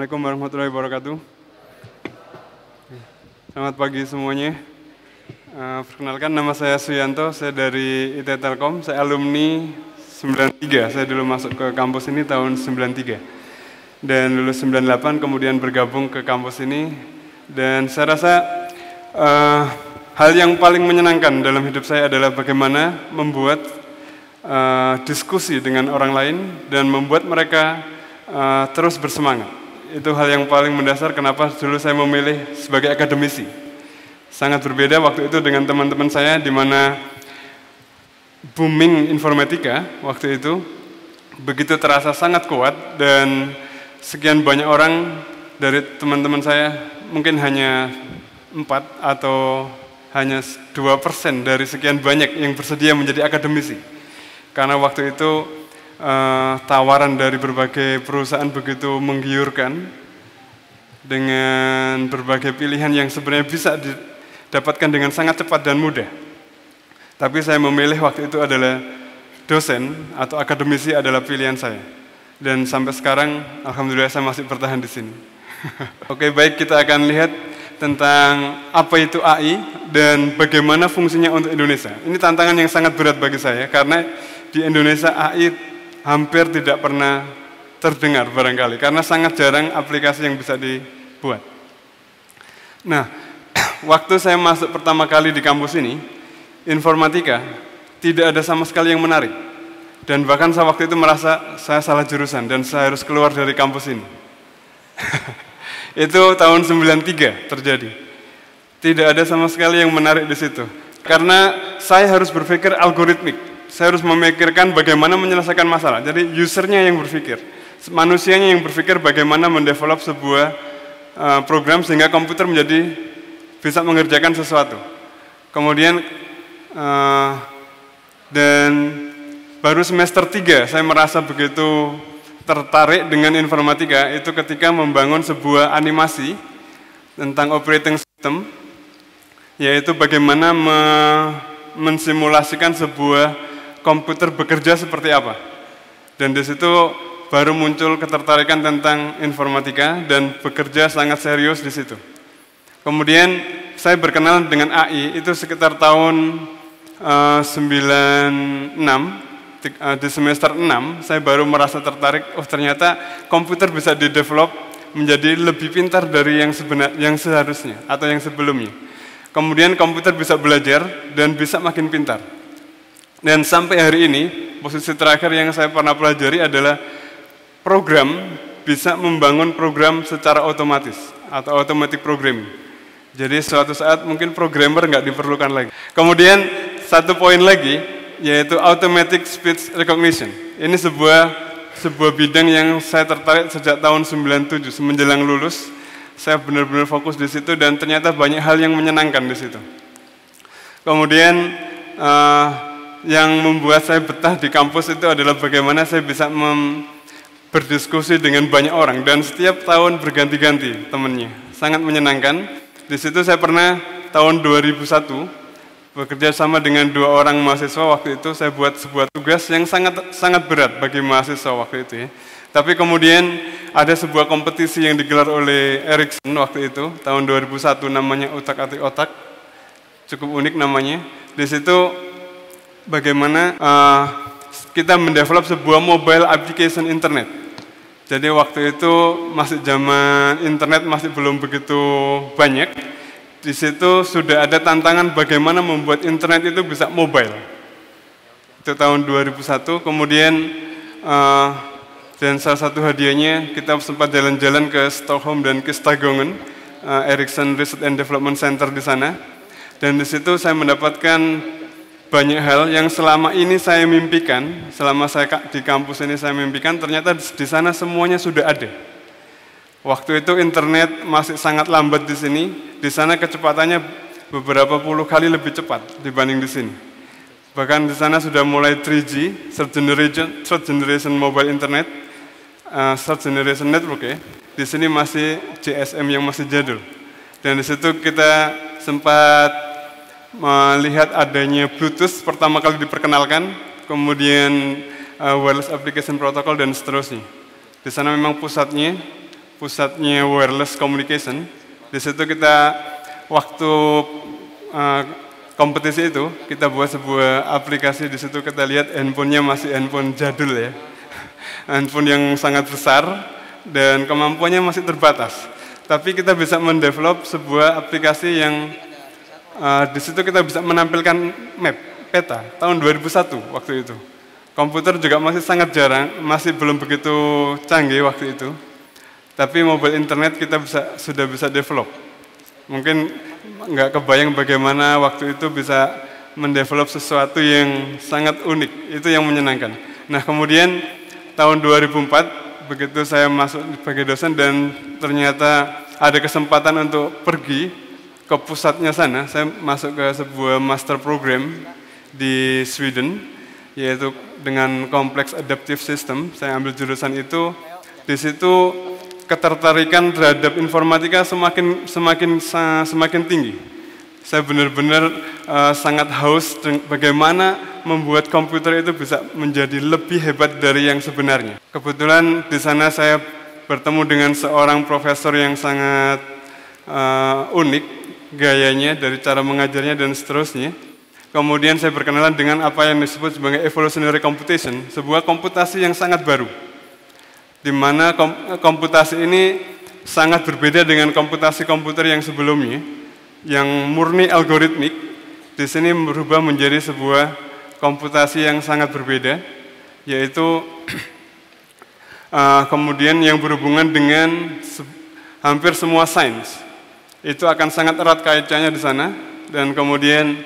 Assalamualaikum warahmatullahi wabarakatuh. Selamat pagi semuanya. Uh, perkenalkan nama saya Suyanto, saya dari IT Telkom, saya alumni 93, saya dulu masuk ke kampus ini tahun 93. Dan lulus 98 kemudian bergabung ke kampus ini dan saya rasa uh, hal yang paling menyenangkan dalam hidup saya adalah bagaimana membuat uh, diskusi dengan orang lain dan membuat mereka uh, terus bersemangat. Itu hal yang paling mendasar kenapa dulu saya memilih sebagai akademisi. Sangat berbeda waktu itu dengan teman-teman saya di mana booming informatika waktu itu begitu terasa sangat kuat dan sekian banyak orang dari teman-teman saya mungkin hanya empat atau hanya dua persen dari sekian banyak yang bersedia menjadi akademisi. Karena waktu itu uh, tawaran dari berbagai perusahaan begitu menggiurkan dengan berbagai pilihan yang sebenarnya bisa didapatkan dengan sangat cepat dan mudah. Tapi saya memilih waktu itu adalah dosen atau akademisi adalah pilihan saya. Dan sampai sekarang, alhamdulillah saya masih bertahan di sini. Oke, baik kita akan lihat tentang apa itu AI dan bagaimana fungsinya untuk Indonesia. Ini tantangan yang sangat berat bagi saya karena di Indonesia AI hampir tidak pernah terdengar barangkali karena sangat jarang aplikasi yang bisa dibuat. Nah, waktu saya masuk pertama kali di kampus ini, informatika tidak ada sama sekali yang menarik. Dan bahkan saya waktu itu merasa saya salah jurusan dan saya harus keluar dari kampus ini. itu tahun 93 terjadi. Tidak ada sama sekali yang menarik di situ. Karena saya harus berpikir algoritmik saya harus memikirkan bagaimana menyelesaikan masalah. Jadi usernya yang berpikir, manusianya yang berpikir bagaimana mendevelop sebuah uh, program sehingga komputer menjadi bisa mengerjakan sesuatu. Kemudian uh, dan baru semester 3 saya merasa begitu tertarik dengan informatika itu ketika membangun sebuah animasi tentang operating system yaitu bagaimana me mensimulasikan sebuah komputer bekerja seperti apa. Dan di situ baru muncul ketertarikan tentang informatika dan bekerja sangat serius di situ. Kemudian saya berkenal dengan AI itu sekitar tahun uh, 96 di, uh, di semester 6 saya baru merasa tertarik oh ternyata komputer bisa didevelop menjadi lebih pintar dari yang sebenar yang seharusnya atau yang sebelumnya. Kemudian komputer bisa belajar dan bisa makin pintar. Dan sampai hari ini, posisi terakhir yang saya pernah pelajari adalah program bisa membangun program secara otomatis atau automatic programming. Jadi suatu saat mungkin programmer nggak diperlukan lagi. Kemudian satu poin lagi yaitu automatic speech recognition. Ini sebuah sebuah bidang yang saya tertarik sejak tahun 97 menjelang lulus. Saya benar-benar fokus di situ dan ternyata banyak hal yang menyenangkan di situ. Kemudian uh, yang membuat saya betah di kampus itu adalah bagaimana saya bisa berdiskusi dengan banyak orang dan setiap tahun berganti-ganti temannya. Sangat menyenangkan. Di situ saya pernah tahun 2001 bekerja sama dengan dua orang mahasiswa waktu itu saya buat sebuah tugas yang sangat sangat berat bagi mahasiswa waktu itu ya. Tapi kemudian ada sebuah kompetisi yang digelar oleh Ericsson waktu itu tahun 2001 namanya Otak Atik Otak. Cukup unik namanya. Di situ bagaimana uh, kita mendevelop sebuah mobile application internet. Jadi waktu itu masih zaman internet masih belum begitu banyak. Di situ sudah ada tantangan bagaimana membuat internet itu bisa mobile. Itu tahun 2001. Kemudian uh, dan salah satu hadiahnya kita sempat jalan-jalan ke Stockholm dan ke Stagongen, uh, Ericsson Research and Development Center di sana. Dan di situ saya mendapatkan banyak hal yang selama ini saya mimpikan, selama saya di kampus ini saya mimpikan, ternyata di sana semuanya sudah ada. Waktu itu internet masih sangat lambat di sini, di sana kecepatannya beberapa puluh kali lebih cepat dibanding di sini. Bahkan di sana sudah mulai 3G, third generation, third generation mobile internet, uh, third generation network ya. Di sini masih GSM yang masih jadul. Dan di situ kita sempat melihat adanya Bluetooth pertama kali diperkenalkan, kemudian uh, wireless application protocol dan seterusnya. Di sana memang pusatnya pusatnya wireless communication. Di situ kita waktu uh, kompetisi itu kita buat sebuah aplikasi di situ kita lihat handphonenya masih handphone jadul ya, handphone yang sangat besar dan kemampuannya masih terbatas. Tapi kita bisa mendevelop sebuah aplikasi yang uh, di situ kita bisa menampilkan map peta tahun 2001 waktu itu. Komputer juga masih sangat jarang, masih belum begitu canggih waktu itu. Tapi mobile internet kita bisa sudah bisa develop. Mungkin nggak kebayang bagaimana waktu itu bisa mendevelop sesuatu yang sangat unik. Itu yang menyenangkan. Nah kemudian tahun 2004 begitu saya masuk sebagai dosen dan ternyata ada kesempatan untuk pergi ke pusatnya sana, saya masuk ke sebuah master program di Sweden, yaitu dengan kompleks adaptive system. Saya ambil jurusan itu. Di situ ketertarikan terhadap informatika semakin semakin semakin tinggi. Saya benar-benar uh, sangat haus bagaimana membuat komputer itu bisa menjadi lebih hebat dari yang sebenarnya. Kebetulan di sana saya bertemu dengan seorang profesor yang sangat uh, unik gayanya dari cara mengajarnya dan seterusnya. Kemudian saya berkenalan dengan apa yang disebut sebagai evolutionary computation, sebuah komputasi yang sangat baru di mana komputasi ini sangat berbeda dengan komputasi komputer yang sebelumnya, yang murni algoritmik, di sini berubah menjadi sebuah komputasi yang sangat berbeda, yaitu uh, kemudian yang berhubungan dengan hampir semua sains. Itu akan sangat erat kaitannya di sana, dan kemudian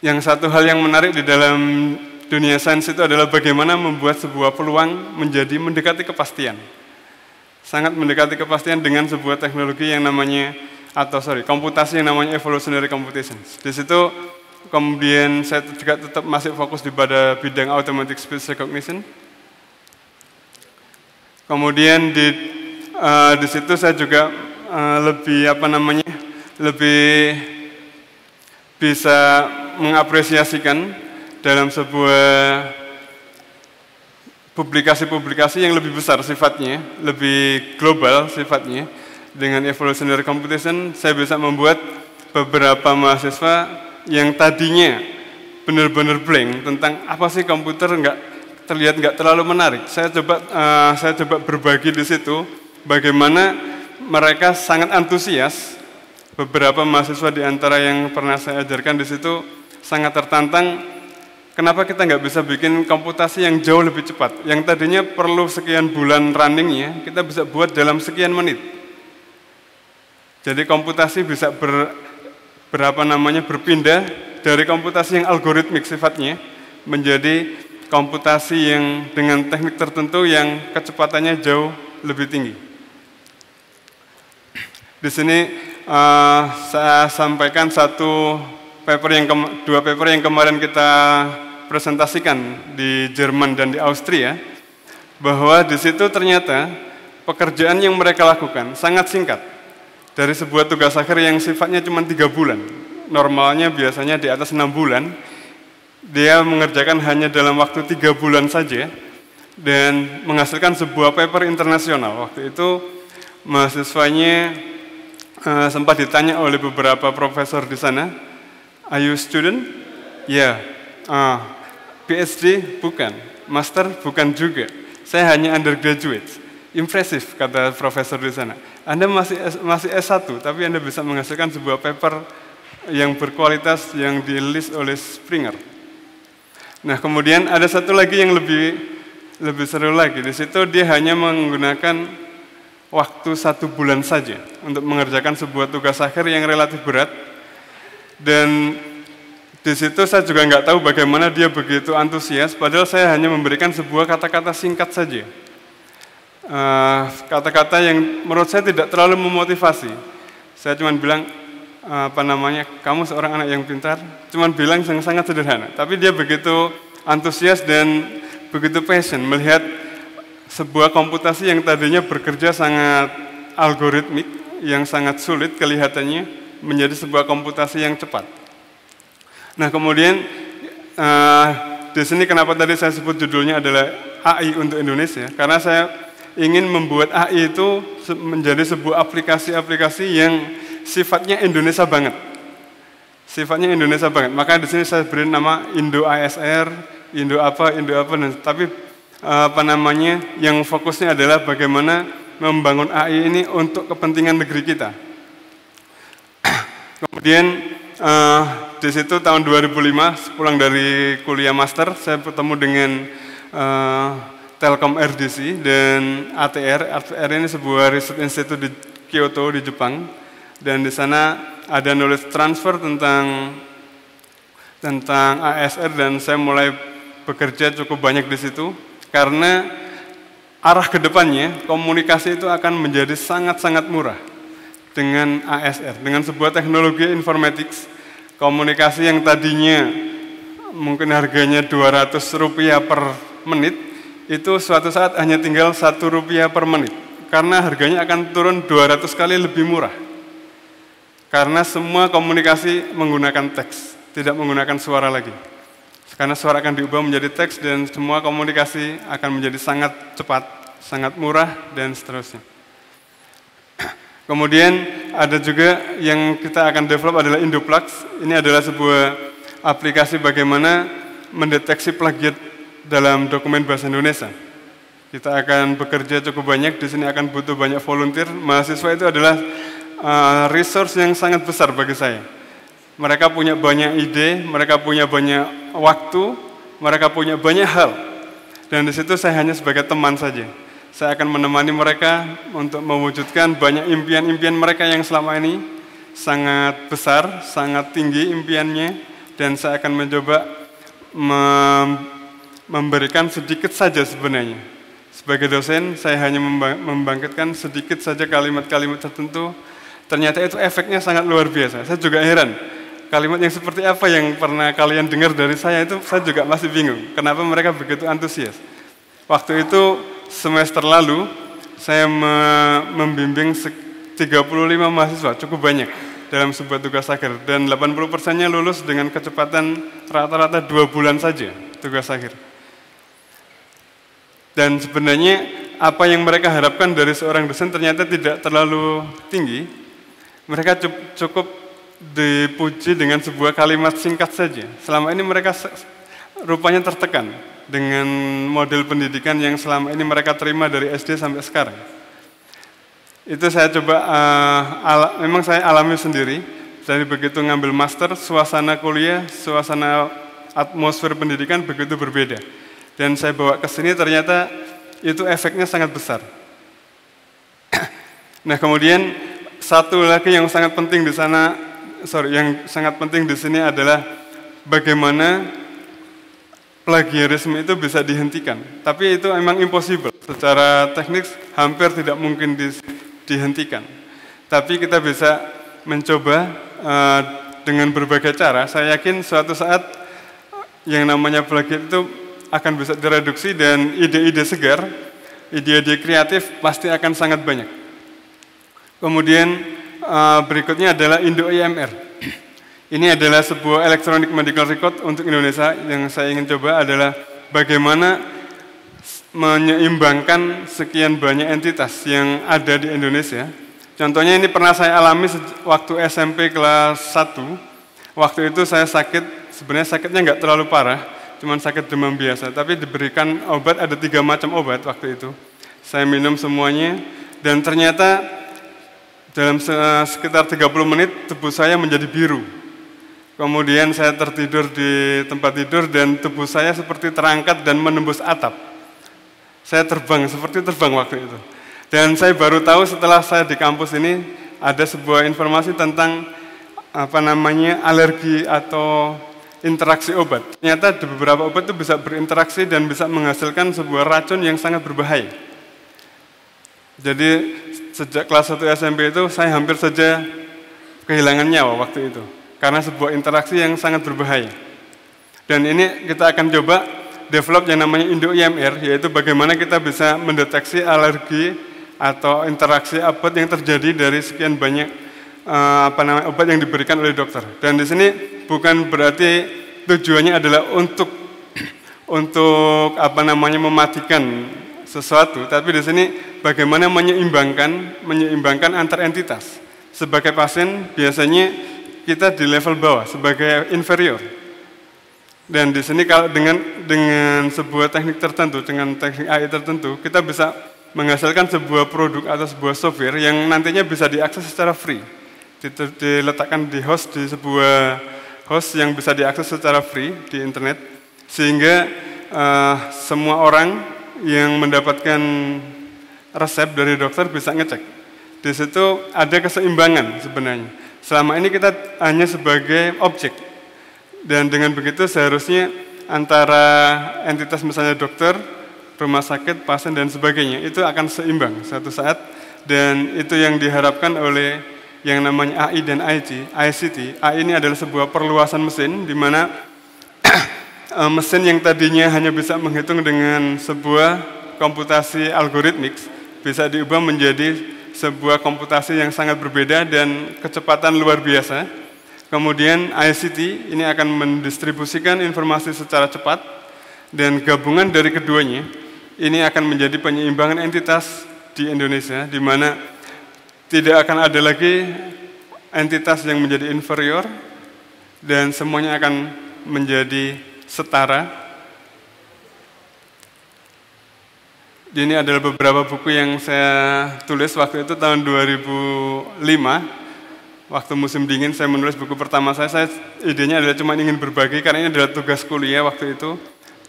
yang satu hal yang menarik di dalam dunia sains itu adalah bagaimana membuat sebuah peluang menjadi mendekati kepastian. Sangat mendekati kepastian dengan sebuah teknologi yang namanya atau sorry komputasi yang namanya evolutionary computation. Di situ kemudian saya juga tetap masih fokus di pada bidang automatic speech recognition. Kemudian di uh, di situ saya juga uh, lebih apa namanya lebih bisa mengapresiasikan dalam sebuah publikasi-publikasi yang lebih besar sifatnya, lebih global sifatnya, dengan evolutionary computation, saya bisa membuat beberapa mahasiswa yang tadinya benar-benar blank tentang apa sih komputer nggak terlihat nggak terlalu menarik. Saya coba uh, saya coba berbagi di situ bagaimana mereka sangat antusias. Beberapa mahasiswa di antara yang pernah saya ajarkan di situ sangat tertantang Kenapa kita nggak bisa bikin komputasi yang jauh lebih cepat? Yang tadinya perlu sekian bulan runningnya, kita bisa buat dalam sekian menit. Jadi komputasi bisa ber, berapa namanya berpindah dari komputasi yang algoritmik sifatnya menjadi komputasi yang dengan teknik tertentu yang kecepatannya jauh lebih tinggi. Di sini uh, saya sampaikan satu paper yang dua paper yang kemarin kita presentasikan di Jerman dan di Austria bahwa di situ ternyata pekerjaan yang mereka lakukan sangat singkat. Dari sebuah tugas akhir yang sifatnya cuma tiga bulan. Normalnya biasanya di atas enam bulan. Dia mengerjakan hanya dalam waktu tiga bulan saja dan menghasilkan sebuah paper internasional. Waktu itu mahasiswanya uh, sempat ditanya oleh beberapa profesor di sana are you student ya yeah. uh, PhD bukan, master bukan juga. Saya hanya undergraduate. Impresif kata profesor di sana. Anda masih masih S1 tapi Anda bisa menghasilkan sebuah paper yang berkualitas yang dirilis oleh Springer. Nah, kemudian ada satu lagi yang lebih lebih seru lagi. Di situ dia hanya menggunakan waktu satu bulan saja untuk mengerjakan sebuah tugas akhir yang relatif berat dan di situ saya juga nggak tahu bagaimana dia begitu antusias, padahal saya hanya memberikan sebuah kata-kata singkat saja. Eh, kata-kata uh, yang menurut saya tidak terlalu memotivasi. Saya cuma bilang, uh, apa namanya, kamu seorang anak yang pintar, cuma bilang yang sangat sederhana. Tapi dia begitu antusias dan begitu passion melihat sebuah komputasi yang tadinya bekerja sangat algoritmik, yang sangat sulit kelihatannya, menjadi sebuah komputasi yang cepat. Nah kemudian uh, di sini kenapa tadi saya sebut judulnya adalah AI untuk Indonesia? Karena saya ingin membuat AI itu menjadi sebuah aplikasi-aplikasi yang sifatnya Indonesia banget. Sifatnya Indonesia banget. Maka di sini saya beri nama Indo ASR, Indo apa, Indo apa, dan tapi apa namanya yang fokusnya adalah bagaimana membangun AI ini untuk kepentingan negeri kita. Kemudian uh, di situ tahun 2005 pulang dari kuliah master saya bertemu dengan uh, Telkom RDC dan ATR. ATR ini sebuah riset institut di Kyoto di Jepang dan di sana ada knowledge transfer tentang tentang ASR dan saya mulai bekerja cukup banyak di situ karena arah ke depannya komunikasi itu akan menjadi sangat-sangat murah dengan ASR dengan sebuah teknologi informatics. Komunikasi yang tadinya mungkin harganya 200 rupiah per menit itu suatu saat hanya tinggal satu rupiah per menit. Karena harganya akan turun 200 kali lebih murah. Karena semua komunikasi menggunakan teks tidak menggunakan suara lagi karena suara akan diubah menjadi teks dan semua komunikasi akan menjadi sangat cepat sangat murah dan seterusnya kemudian ada juga yang kita akan develop adalah Indoplex ini adalah sebuah aplikasi bagaimana mendeteksi plagiat dalam dokumen bahasa Indonesia. Kita akan bekerja cukup banyak, di sini akan butuh banyak volunteer. Mahasiswa itu adalah uh, resource yang sangat besar bagi saya. Mereka punya banyak ide, mereka punya banyak waktu, mereka punya banyak hal. Dan di situ saya hanya sebagai teman saja. Saya akan menemani mereka untuk mewujudkan banyak impian-impian mereka yang selama ini sangat besar, sangat tinggi impiannya, dan saya akan mencoba memberikan sedikit saja sebenarnya. Sebagai dosen, saya hanya membangkitkan sedikit saja kalimat-kalimat tertentu. Ternyata itu efeknya sangat luar biasa. Saya juga heran, kalimat yang seperti apa yang pernah kalian dengar dari saya itu saya juga masih bingung. Kenapa mereka begitu antusias? Waktu itu semester lalu, saya membimbing 35 mahasiswa, cukup banyak dalam sebuah tugas akhir. Dan 80 persennya lulus dengan kecepatan rata-rata dua bulan saja tugas akhir. Dan sebenarnya apa yang mereka harapkan dari seorang dosen ternyata tidak terlalu tinggi. Mereka cukup dipuji dengan sebuah kalimat singkat saja. Selama ini mereka rupanya tertekan dengan model pendidikan yang selama ini mereka terima dari SD sampai sekarang. Itu saya coba, uh, ala, memang saya alami sendiri. Jadi begitu ngambil master, suasana kuliah, suasana atmosfer pendidikan begitu berbeda dan saya bawa ke sini ternyata itu efeknya sangat besar. Nah kemudian satu lagi yang sangat penting di sana, sorry, yang sangat penting di sini adalah bagaimana plagiarisme itu bisa dihentikan. Tapi itu memang impossible. Secara teknik hampir tidak mungkin di, dihentikan. Tapi kita bisa mencoba uh, dengan berbagai cara. Saya yakin suatu saat yang namanya plagiat itu akan bisa direduksi dan ide-ide segar, ide-ide kreatif pasti akan sangat banyak. Kemudian eh, berikutnya adalah Indo IMR. Ini adalah sebuah electronic medical record untuk Indonesia yang saya ingin coba adalah bagaimana menyeimbangkan sekian banyak entitas yang ada di Indonesia. Contohnya ini pernah saya alami waktu SMP kelas 1. Waktu itu saya sakit, sebenarnya sakitnya nggak terlalu parah, cuma sakit demam biasa, tapi diberikan obat ada tiga macam obat waktu itu. Saya minum semuanya dan ternyata dalam sekitar 30 menit tubuh saya menjadi biru. Kemudian saya tertidur di tempat tidur dan tubuh saya seperti terangkat dan menembus atap. Saya terbang, seperti terbang waktu itu. Dan saya baru tahu setelah saya di kampus ini ada sebuah informasi tentang apa namanya alergi atau interaksi obat. Ternyata di beberapa obat itu bisa berinteraksi dan bisa menghasilkan sebuah racun yang sangat berbahaya. Jadi sejak kelas 1 SMP itu saya hampir saja kehilangan nyawa waktu itu. Karena sebuah interaksi yang sangat berbahaya. Dan ini kita akan coba develop yang namanya Indo IMR, yaitu bagaimana kita bisa mendeteksi alergi atau interaksi obat yang terjadi dari sekian banyak uh, apa namanya obat yang diberikan oleh dokter. Dan di sini bukan berarti tujuannya adalah untuk untuk apa namanya mematikan sesuatu, tapi di sini bagaimana menyeimbangkan menyeimbangkan antar entitas. Sebagai pasien biasanya kita di level bawah sebagai inferior. Dan di sini kalau dengan dengan sebuah teknik tertentu, dengan teknik AI tertentu, kita bisa menghasilkan sebuah produk atau sebuah software yang nantinya bisa diakses secara free. Diletakkan di host di sebuah host yang bisa diakses secara free di internet, sehingga uh, semua orang yang mendapatkan resep dari dokter bisa ngecek. Di situ ada keseimbangan sebenarnya. Selama ini kita hanya sebagai objek. Dan dengan begitu seharusnya antara entitas misalnya dokter, rumah sakit, pasien dan sebagainya itu akan seimbang suatu saat dan itu yang diharapkan oleh yang namanya AI dan IT, ICT. AI ini adalah sebuah perluasan mesin di mana eh, mesin yang tadinya hanya bisa menghitung dengan sebuah komputasi algoritmik bisa diubah menjadi sebuah komputasi yang sangat berbeda dan kecepatan luar biasa. Kemudian ICT ini akan mendistribusikan informasi secara cepat dan gabungan dari keduanya ini akan menjadi penyeimbangan entitas di Indonesia di mana tidak akan ada lagi entitas yang menjadi inferior dan semuanya akan menjadi setara Ini adalah beberapa buku yang saya tulis waktu itu tahun 2005. Waktu musim dingin saya menulis buku pertama saya, saya idenya adalah cuma ingin berbagi karena ini adalah tugas kuliah waktu itu.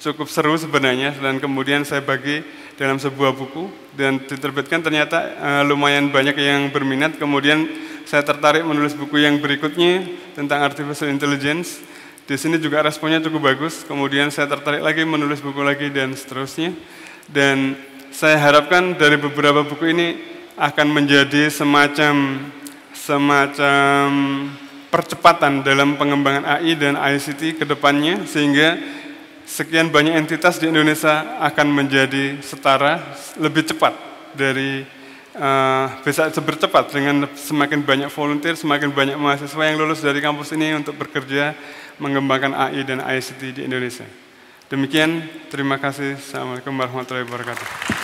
Cukup seru sebenarnya dan kemudian saya bagi dalam sebuah buku dan diterbitkan ternyata uh, lumayan banyak yang berminat. Kemudian saya tertarik menulis buku yang berikutnya tentang artificial intelligence. Di sini juga responnya cukup bagus. Kemudian saya tertarik lagi menulis buku lagi dan seterusnya. Dan saya harapkan dari beberapa buku ini akan menjadi semacam semacam percepatan dalam pengembangan AI dan ICT ke depannya sehingga sekian banyak entitas di Indonesia akan menjadi setara lebih cepat dari uh, bisa cepat dengan semakin banyak volunteer, semakin banyak mahasiswa yang lulus dari kampus ini untuk bekerja mengembangkan AI dan ICT di Indonesia. Demikian, terima kasih. Assalamualaikum warahmatullahi wabarakatuh.